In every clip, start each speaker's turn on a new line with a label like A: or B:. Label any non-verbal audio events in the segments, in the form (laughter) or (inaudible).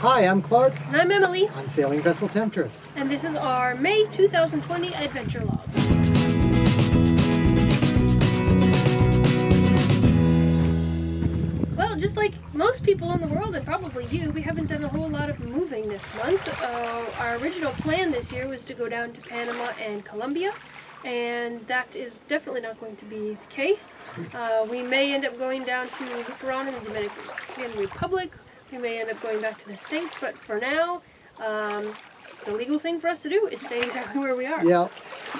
A: Hi, I'm Clark
B: And I'm Emily,
A: on Sailing Vessel Temptress.
B: and this is our May 2020 adventure log. Well, just like most people in the world, and probably you, we haven't done a whole lot of moving this month. Uh, our original plan this year was to go down to Panama and Colombia, and that is definitely not going to be the case. Uh, we may end up going down to around in the Dominican Republic. We may end up going back to the States, but for now, um, the legal thing for us to do is stay exactly where we are.
A: Yeah,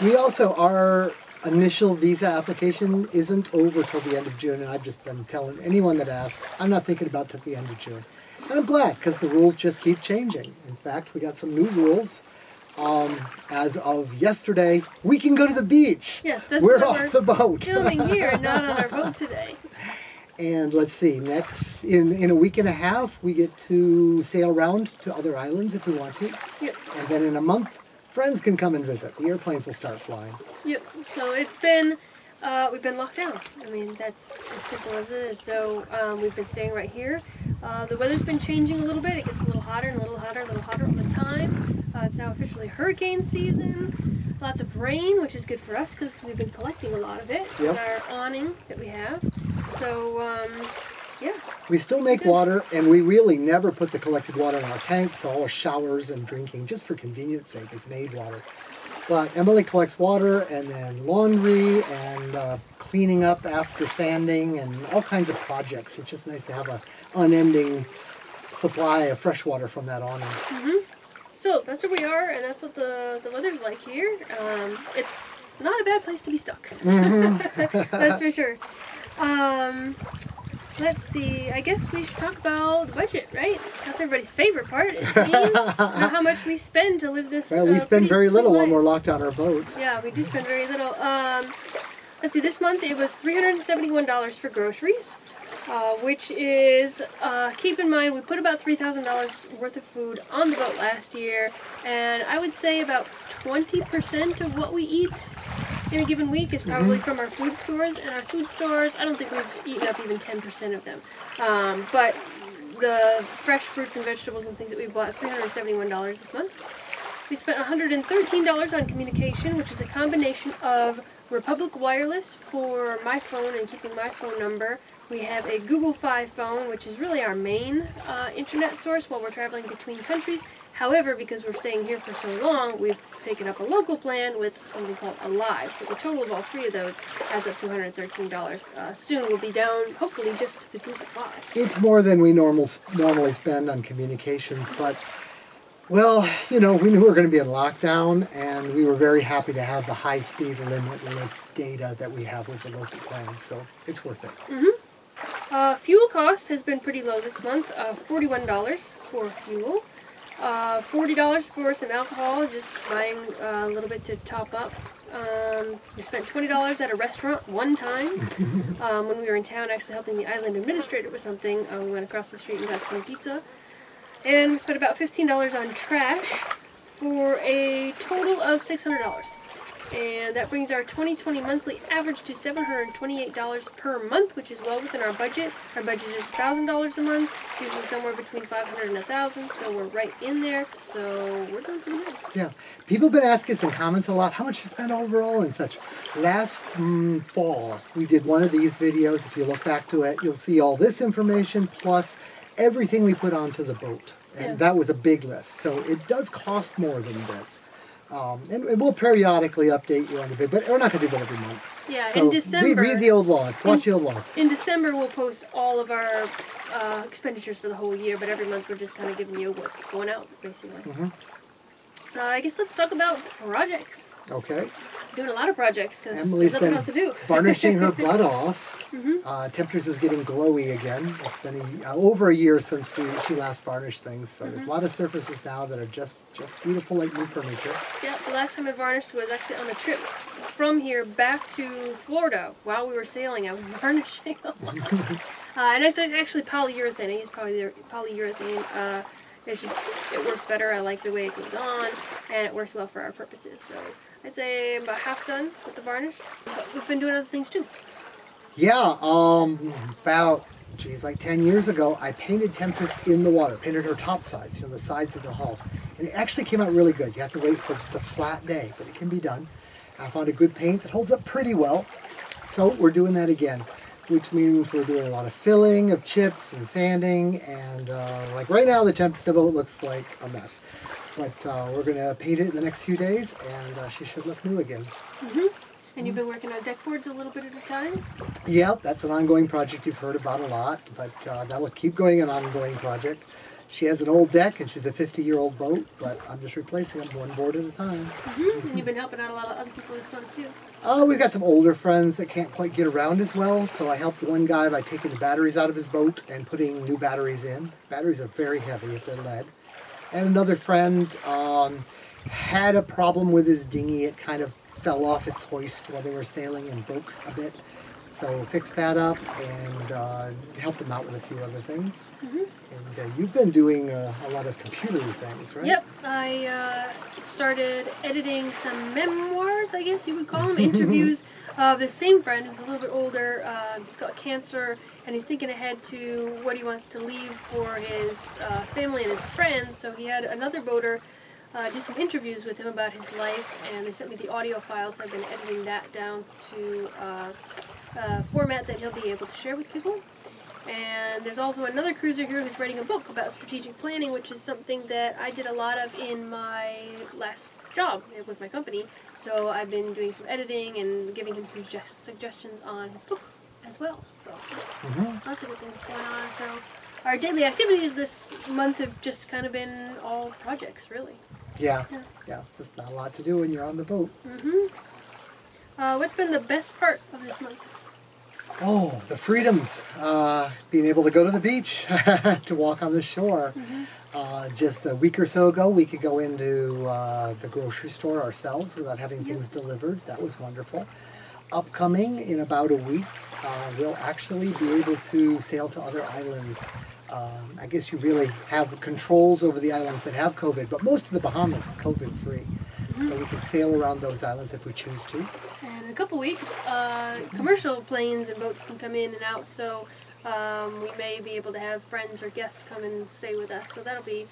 A: we also, our initial visa application isn't over till the end of June, and I've just been telling anyone that asks, I'm not thinking about till the end of June. And I'm glad because the rules just keep changing. In fact, we got some new rules. Um, as of yesterday, we can go to the beach.
B: Yes, that's
A: We're off
B: we're
A: the boat.
B: filming here and not on our boat (laughs) today.
A: And let's see, next in in a week and a half, we get to sail around to other islands if we want to,
B: Yep,
A: and then in a month, friends can come and visit. The airplanes will start flying.
B: yep. So it's been, uh, we've been locked down. I mean, that's as simple as it is. So um, we've been staying right here. Uh, the weather's been changing a little bit. It gets a little hotter and a little hotter, a little hotter all the time. Uh, it's now officially hurricane season. Lots of rain, which is good for us because we've been collecting a lot of it in
A: Yep.
B: our awning that we have. So, um, yeah.
A: We still make water, and we really never put the collected water in our tanks. All our showers and drinking, just for convenience sake, is made water. But Emily collects water, and then laundry, and uh, cleaning up after sanding, and all kinds of projects. It's just nice to have a unending supply of fresh water from that awning.
B: So that's where we are, and that's what the, the weather's like here. Um, it's not a bad place to be stuck. (laughs) that's for sure. Um, let's see. I guess we should talk about the budget, right? That's everybody's favorite part. It seems. How much we spend to live this.
A: Well, we
B: uh,
A: spend very little when we're locked on our boat.
B: Yeah, we do spend very little. Um, let's see, this month it was $371 for groceries, uh, which is, uh, keep in mind, we put about $3,000 worth of food on the boat last year, and I would say about 20% of what we eat in a given week is probably from our food stores, and our food stores, I don't think we've eaten up even 10% of them. Um, but the fresh fruits and vegetables and things that we bought, $371 this month. We spent $113 on communication, which is a combination of Republic Wireless for my phone and keeping my phone number. We have a Google Fi phone, which is really our main uh, internet source while we're traveling between countries. However, because we're staying here for so long, we've taken up a local plan with something called Aliv. So the total of all three of those adds up to $113. Uh, soon we'll be down, hopefully, just to the Google Fi.
A: It's more than we normal, normally spend on communications, but well, you know, we knew we were going to be in lockdown, and we were very happy to have the high-speed limitless data that we have with the local plan. So it's worth it.
B: Uh, fuel cost has been pretty low this month. Uh, $41 for fuel. Uh, $40 for some alcohol, just buying uh, a little bit to top up. Um, we spent $20 at a restaurant one time (laughs) um, when we were in town actually helping the island administrator with something. Uh, we went across the street and got some pizza. And we spent about $15 on trash for a total of $600. And that brings our 2020 monthly average to $728 per month, which is well within our budget. Our budget is $1,000 a month, it's usually somewhere between 500 and 1000 so we're right in there. So we're doing pretty good.
A: Yeah, people have been asking us in comments a lot how much you spent overall and such. Last mm, fall, we did one of these videos. If you look back to it, you'll see all this information plus everything we put onto the boat, and
B: Yeah.
A: that was a big list. So it does cost more than this. Um, and, and we'll periodically update you on the bid, but we're not going to do that every month.
B: Yeah,
A: So
B: in December.
A: read, read the old logs, watch the old logs.
B: in December, we'll post all of our uh, expenditures for the whole year, but every month we're just kind of giving you what's going out, basically.
A: Mhm.
B: Uh, I guess let's talk about projects.
A: Okay.
B: Doing a lot of projects because there's nothing else to do.
A: varnishing her (laughs) butt off.
B: Mhm.
A: Uh, Temptress is getting glowy again. It's been a, uh, over a year since we, she last varnished things, so
B: Mm-hmm.
A: there's a lot of surfaces now that are just just beautiful like new furniture.
B: Yeah, the last time I varnished was actually on a trip from here back to Florida. While we were sailing, I was (laughs) varnishing a lot. (laughs) uh, and I said actually polyurethane. I use poly- polyurethane. Uh, it's just it works better. I like the way it goes on, and it works well for our purposes. So I'd say I'm about half done with the varnish. But we've been doing other things too.
A: Yeah, um, about geez, like 10 years ago, I painted Temptress in the water, painted her top sides, you know, the sides of the hull. And it actually came out really good. You have to wait for just a flat day, but it can be done. I found a good paint that holds up pretty well. So we're doing that again, which means we're doing a lot of filling of chips and sanding. And uh, like right now, the, temp- the boat looks like a mess. But uh, we're going to paint it in the next few days, and uh, she should look new again.
B: And you've been working on deck boards a little bit at a time.
A: Yep, that's an ongoing project you've heard about a lot, but uh, that'll keep going an ongoing project. She has an old deck and she's a 50 year old boat, but I'm just replacing them one board at a time.
B: hmm And you've been helping out a lot of other people this month too.
A: Oh, we've got some older friends that can't quite get around as well, so I helped one guy by taking the batteries out of his boat and putting new batteries in. Batteries are very heavy if they're lead. And another friend um, had a problem with his dinghy. It kind of fell off its hoist while they were sailing and broke a bit. So fixed that up and uh, helped him out with a few other things.
B: Mhm.
A: And uh, you've been doing uh, a lot of computer things, right?
B: Yep, I uh, started editing some memoirs, I guess you would call them, (laughs) interviews of the same friend who's a little bit older. Uh, he's got cancer, and he's thinking ahead to what he wants to leave for his uh, family and his friends. So he had another boater uh, do some interviews with him about his life, and they sent me the audio files. I've been editing that down to uh, a format that he'll be able to share with people. And there's also another cruiser here who's writing a book about strategic planning, which is something that I did a lot of in my last job with my company. So I've been doing some editing and giving him some suggest- suggestions on his book as well. So
A: Mhm.
B: lots of good things going on. So our daily activities this month have just kind of been all projects, really.
A: Yeah.
B: Yeah.
A: Yeah. It's just not a lot to do when you're on the boat.
B: hmm Uh, what's been the best part of this month?
A: Oh, the freedoms. Uh, being able to go to the beach, (laughs) to walk on the shore. Uh, just a week or so ago, we could go into uh, the grocery store ourselves without having things delivered. That was wonderful. Upcoming in about a week, uh, we'll actually be able to sail to other islands. Um, I guess you really have controls over the islands that have COVID, but most of the Bahamas is COVID free. So we can sail around those islands if we choose to.
B: And in a couple weeks, uh, commercial planes and boats can come in and out, so um, we may be able to have friends or guests come and stay with us. So that'll be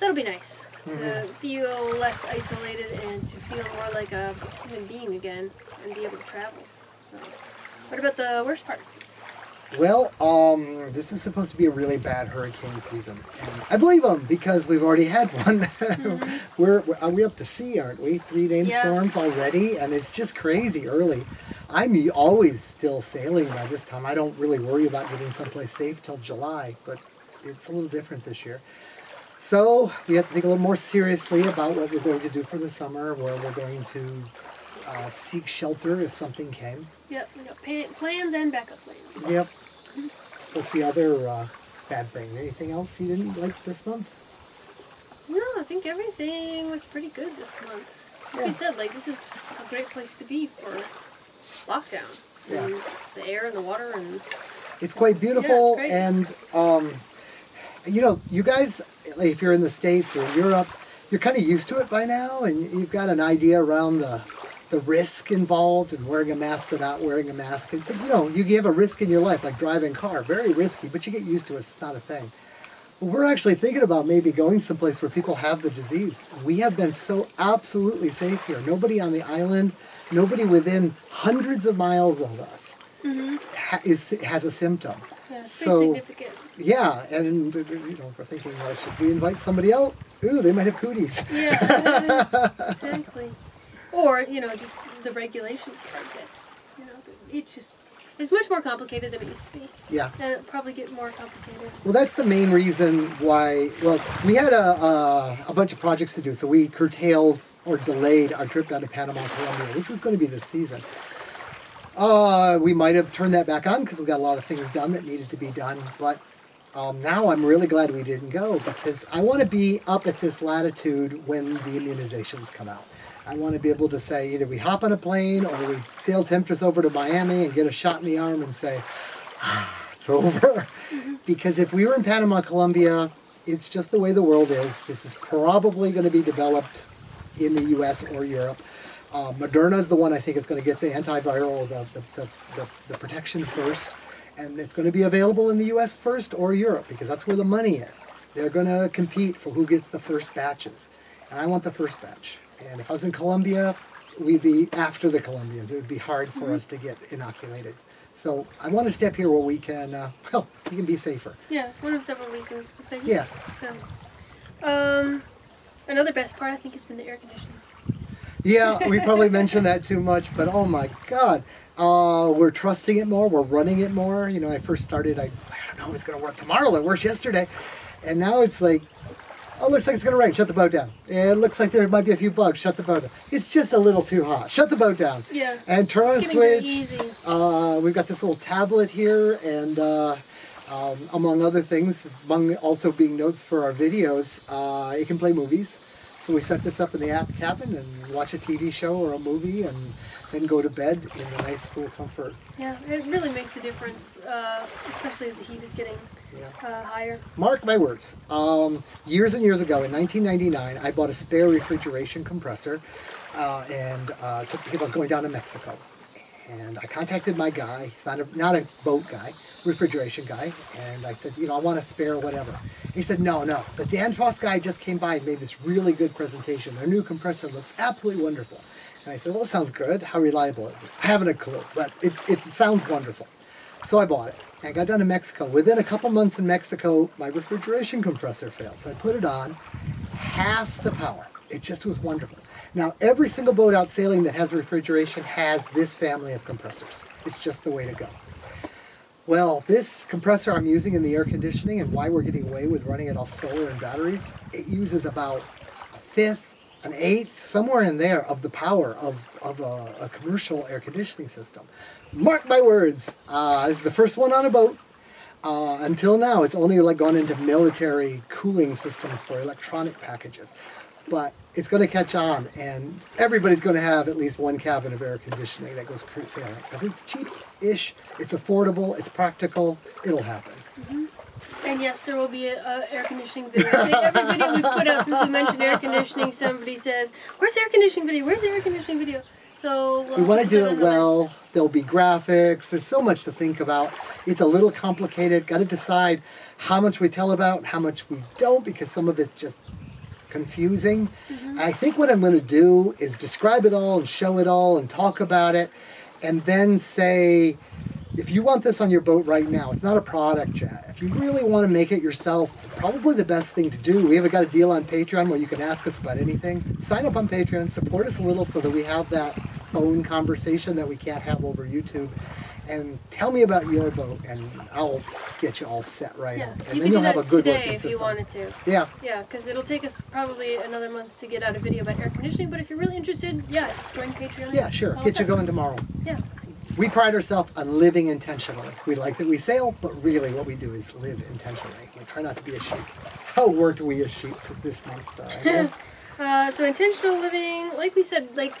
B: that'll be nice to feel less isolated and to feel more like a human being again and be able to travel. So, what about the worst part?
A: Well, um, this is supposed to be a really bad hurricane season, and I believe them because we've already had (laughs) one. we're, we're are we up to sea, aren't we? Three named
B: Yeah.
A: storms already, and it's just crazy early. I'm always still sailing by this time. I don't really worry about getting someplace safe till July, but it's a little different this year. So we have to think a little more seriously about what we're going to do for the summer, where we're going to uh, seek shelter if something came.
B: Yep, we got plans and backup plans.
A: Yep. What's the other uh, bad thing? Anything else you didn't like this month?
B: No, I think everything was pretty good this month. Like I
A: Yeah.
B: said, like this is a great place to be for lockdown.
A: Yeah.
B: And the air and the water and
A: It's quite beautiful,
B: great.
A: and um, you know, you guys, if you're in the states or Europe, you're kind of used to it by now, and you've got an idea around the the risk involved in wearing a mask or not wearing a mask. And, you know, you have a risk in your life, like driving a car, very risky, but you get used to it. It's not a thing. Well, we're actually thinking about maybe going someplace where people have the disease. We have been so absolutely safe here. Nobody on the island, nobody within hundreds of miles of us ha- is, has a symptom.
B: yeah,
A: So-. Yeah, and you know, we're thinking, well, should we invite somebody out? Ooh, they might have cooties.
B: Yeah, (laughs) exactly. Or you know, just the regulations part of it. You know, it's just it's much more complicated than it used to be,
A: Yeah.
B: and it'll probably get more complicated.
A: Well, that's the main reason why. Well, we had a, a, a bunch of projects to do, so we curtailed or delayed our trip down to Panama, Colombia, which was going to be this season. Uh, we might have turned that back on because we got a lot of things done that needed to be done, but um, now I'm really glad we didn't go because I want to be up at this latitude when the immunizations come out. I want to be able to say either we hop on a plane or we sail Temptress over to Miami and get a shot in the arm and say, ah, it's (laughs) over. because if we were in Panama, Colombia, it's just the way the world is. This is probably going to be developed in the U.S. or Europe. Uh, Moderna is the one I think is going to get the antiviral, the, the, the, the, the protection first. And it's going to be available in the US first or Europe because that's where the money is. They're going to compete for who gets the first batches. And I want the first batch. And if I was in Colombia, we'd be after the Colombians. It would be hard for us to get inoculated. So I want to step here where we can, uh, (laughs) well, we can be safer.
B: Yeah, one of several reasons to say
A: Yeah.
B: So, um, another best part I think has been the air conditioning.
A: Yeah, (laughs) we probably mentioned that too much, but oh my God, uh, we're trusting it more. We're running it more. You know, I first started, I, I don't know if it's going to work tomorrow. It worked yesterday, and now it's like, oh, looks like it's going to rain. Shut the boat down. It looks like there might be a few bugs. Shut the boat down. It's just a little too hot. Shut the boat down.
B: Yeah.
A: And turn on a
B: It's getting very
A: switch. Uh, we've got this little tablet here, and uh, um, among other things, among also being notes for our videos, uh, it can play movies. So we set this up in the aft cabin and watch a TV show or a movie, and then go to bed in the nice, cool comfort.
B: Yeah, it really makes a difference, uh, especially as the heat is getting
A: Yeah.
B: uh, higher.
A: Mark my words. Um, years and years ago, in 1999, I bought a spare refrigeration compressor, uh, and uh, took, because I was going down to Mexico. And I contacted my guy, he's not a, not a boat guy, refrigeration guy, and I said, you know, I want a spare whatever. He said, no, no. The Danfoss guy just came by and made this really good presentation. Their new compressor looks absolutely wonderful. And I said, well, it sounds good. How reliable is it? I haven't a clue, but it, it sounds wonderful. So I bought it. I got down to Mexico. Within a couple months in Mexico, my refrigeration compressor failed. So I put it on, half the power. It just was wonderful. Now, every single boat out sailing that has refrigeration has this family of compressors. It's just the way to go. Well, this compressor I'm using in the air conditioning and why we're getting away with running it off solar and batteries, it uses about a fifth, an eighth, somewhere in there of the power of, of a, a commercial air conditioning system. Mark my words, uh, this is the first one on a boat. Uh, until now, it's only like gone into military cooling systems for electronic packages. But it's going to catch on, and everybody's going to have at least one cabin of air conditioning that goes cruise sailing because it's cheap-ish, it's affordable, it's practical. It'll happen.
B: And yes, there will be a, a air conditioning video. Every video we've put out since we mentioned air conditioning, somebody says, "Where's the air conditioning video? Where's the air conditioning video?" So uh, we'll
A: We want to do it well.
B: list.
A: There'll be graphics. There's so much to think about. It's a little complicated. Got to decide how much we tell about, how much we don't, because some of it's just confusing. Mm-hmm. I think what I'm going to do is describe it all and show it all and talk about it, and then say, if you want this on your boat right now, it's not a product yet. If you really want to make it yourself, probably the best thing to do. We have got a deal on Patreon where you can ask us about anything. Sign up on Patreon, support us a little so that we have that phone conversation that we can't have over YouTube. And tell me about your boat, and I'll get you all set right
B: Yeah,
A: up.
B: you
A: And
B: can
A: then you'll have a good
B: today if
A: system.
B: you wanted to.
A: Yeah,
B: Yeah, because it'll take us probably another month to get out a video about air conditioning. But if you're really interested, yeah, just join Patreon.
A: yeah, sure. Get you going tomorrow.
B: Yeah.
A: We pride ourselves on living intentionally. We like that we sail, but really what we do is live intentionally. We try not to be a sheep. How worked we a sheep this month? Uh, (laughs)
B: Uh, so intentional living, like we said, like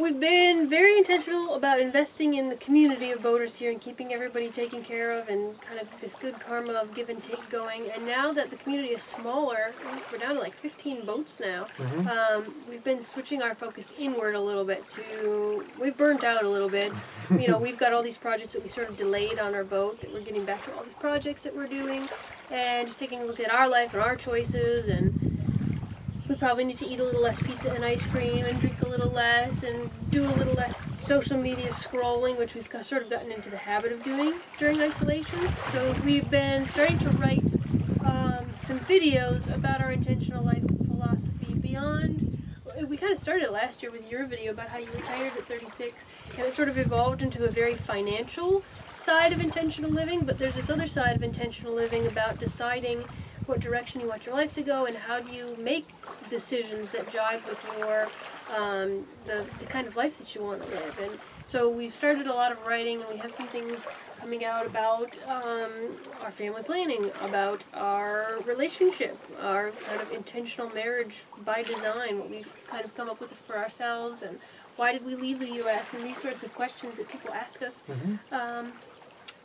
B: we've been very intentional about investing in the community of boaters here and keeping everybody taken care of and kind of this good karma of give and take going. And now that the community is smaller, we're down to like 15 boats now.
A: Mhm.
B: Um, we've been switching our focus inward a little bit to we've burnt out a little bit. you know, we've got all these projects that we sort of delayed on our boat that we're getting back to all these projects that we're doing and just taking a look at our life and our choices and we probably need to eat a little less pizza and ice cream and drink a little less and do a little less social media scrolling, which we've sort of gotten into the habit of doing during isolation. So we've been starting to write um, some videos about our intentional life philosophy beyond. We kind of started last year with your video about how you retired at 36, and it sort of evolved into a very financial side of intentional living. But there's this other side of intentional living about deciding what direction you want your life to go and how do you make decisions that jive with your um, the, the kind of life that you want to live and so we've started a lot of writing and we have some things coming out about um, our family planning about our relationship our kind of intentional marriage by design what we've kind of come up with for ourselves and why did we leave the us and these sorts of questions that people ask us
A: Mhm.
B: um,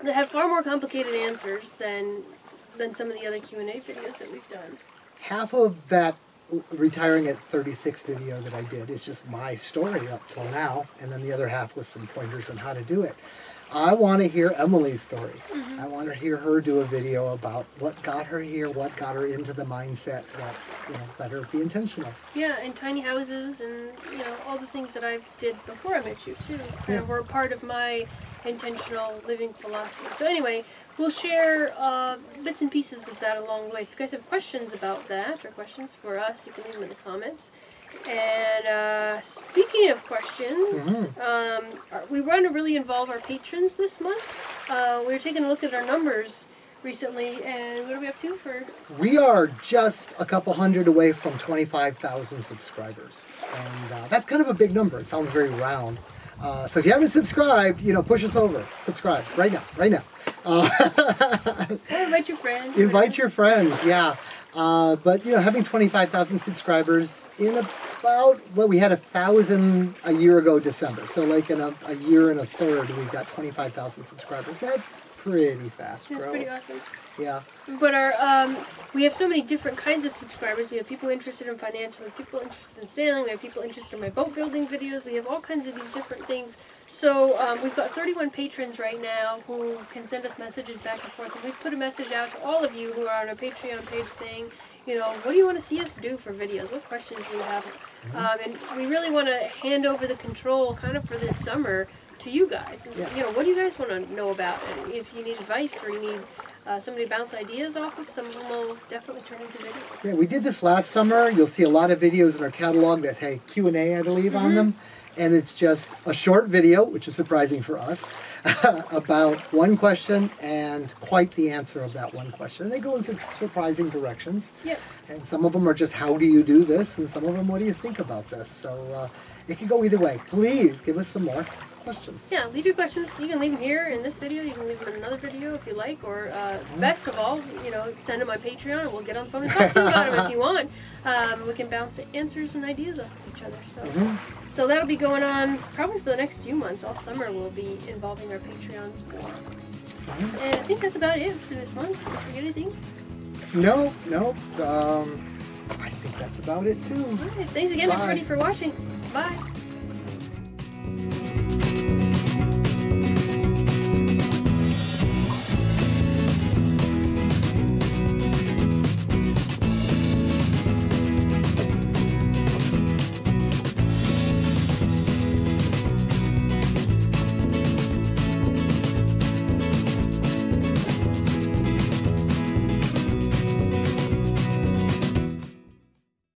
B: that have far more complicated answers than than some of the other Q and A videos that we've done.
A: Half of that retiring at 36 video that I did is just my story up till now, and then the other half was some pointers on how to do it. I want to hear Emily's story.
B: Mhm.
A: I want to hear her do a video about what got her here, what got her into the mindset that you know let her be intentional.
B: Yeah, and tiny houses and you know all the things that I did before I met you too. Kind
A: Yeah.
B: of were part of my intentional living philosophy. So anyway, we'll share uh, bits and pieces of that along the way. If you guys have questions about that or questions for us, you can leave them in the comments. And uh, speaking of questions,
A: Mhm.
B: um, our- we want to really involve our patrons this month. Uh, we were taking a look at our numbers recently, and what are we up to for?
A: We are just a couple hundred away from 25,000 subscribers. And uh, that's kind of a big number. It sounds very round. Uh, so if you haven't subscribed, you know, push us over. Subscribe right now, right now. Uh, (laughs)
B: invite your friends.
A: invite your friends, yeah. Uh, but, you know, having 25,000 subscribers in about, well, we had a thousand a year ago December. So like in a, a year and a third, we've got 25,000 subscribers. That's pretty fast
B: That's
A: growth.
B: pretty awesome.
A: Yeah.
B: But our um, we have so many different kinds of subscribers. We have people interested in financial, we have people interested in sailing, we have people interested in my boat building videos. We have all kinds of these different things. So um, we've got 31 patrons right now who can send us messages back and forth. And we've put a message out to all of you who are on our Patreon page saying, you know, what do you want to see us do for videos? What questions do you have? Um, and we really want to hand over the control kind of for this summer to you guys. And,
A: Yeah.
B: You know, what do you guys want to know about? And if you need advice or you need uh, somebody to bounce ideas off of, some of them will definitely turn into videos.
A: Yeah, we did this last summer. You'll see a lot of videos in our catalog that say Q and A, I believe, on
B: Mhm.
A: them, and it's just a short video, which is surprising for us, (laughs) about one question and quite the answer of that one question. And they go in some surprising directions,
B: Yep.
A: and some of them are just how do you do this, and some of them what do you think about this. So uh, it can go either way. Please give us some more questions.
B: Yeah, leave your questions. You can leave them here in this video. You can leave them in another video if you like. Or uh, best of all, you know, send them my Patreon and we'll get on the phone and talk to you about them if you want. Um, we can bounce the answers and ideas off of each other. So.
A: Mhm.
B: So that'll be going on probably for the next few months. All summer we'll be involving our Patreons more. And I think that's about it for this month. Did I forget anything?
A: No, no. Um, I think that's about it too.
B: Right. Thanks again,
A: Bye.
B: everybody, for watching. Bye.